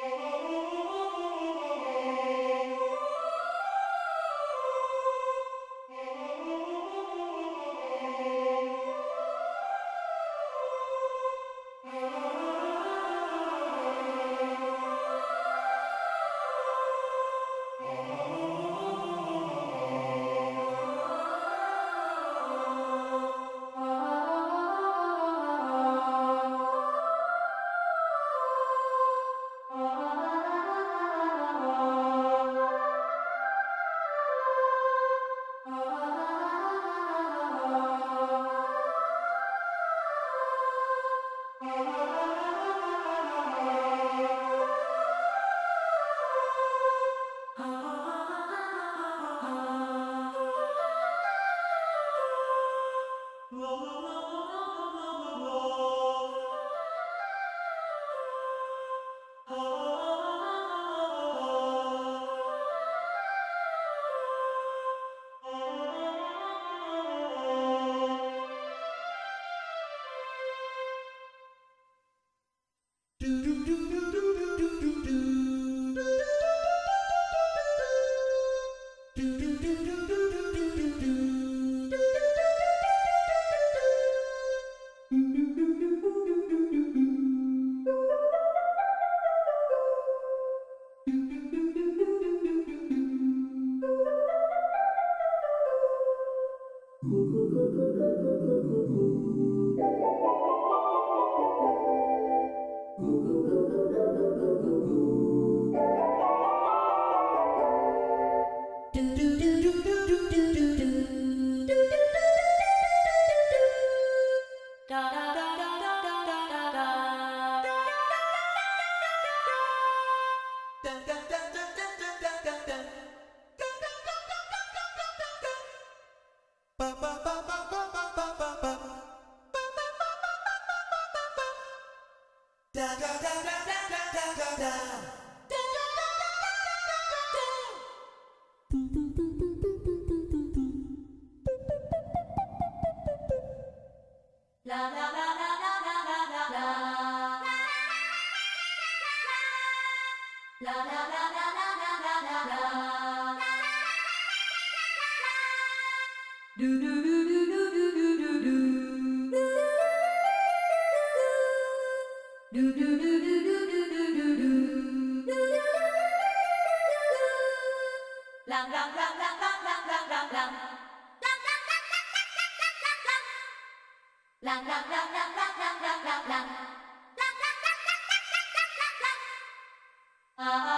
Oh, no. Uh-huh.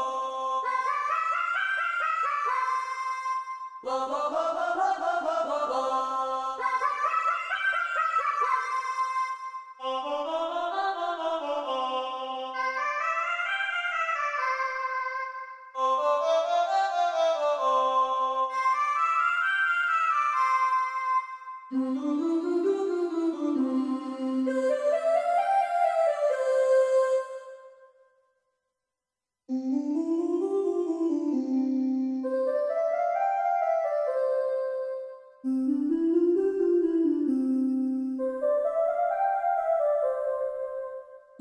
الله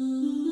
Música